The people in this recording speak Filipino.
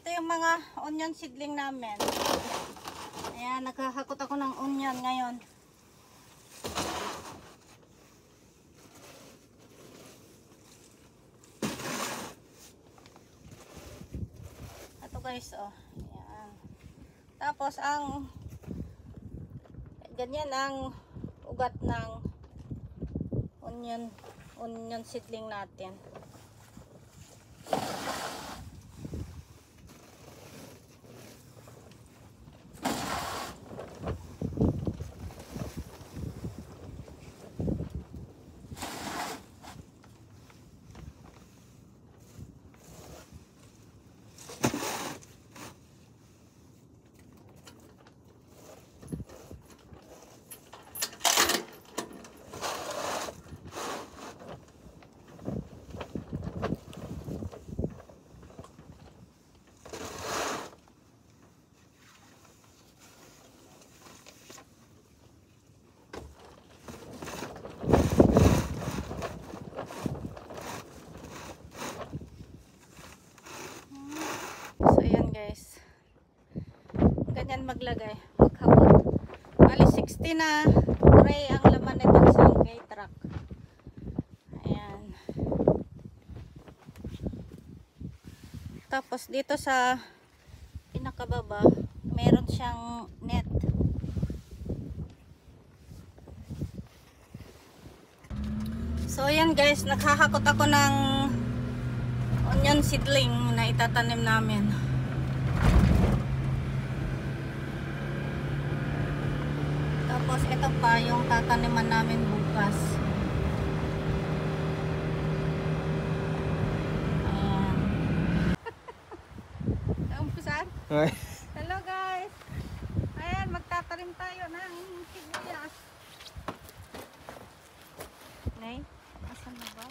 Ito yung mga onion seedling namin. Ayan, naghahakot ako ng onion ngayon. Ito guys, oh. Ayan. Tapos ang ganyan ang ugat ng onion onion seedling natin. So, ayan guys. Ganyan maglagay. Maghapon. Bali, 60 na tray ang laman nitong isang K-truck. Ayan. Tapos, dito sa pinakababa, meron siyang net. So, ayan guys. Naghahakot ako ng onion seedling na itatanim namin. Tapos ito pa yung tataniman namin bukas. Ayan. Umpisan? Ay, Hello guys! Ayan, magtatanim tayo ng sibuyas. Nay, asan na ba?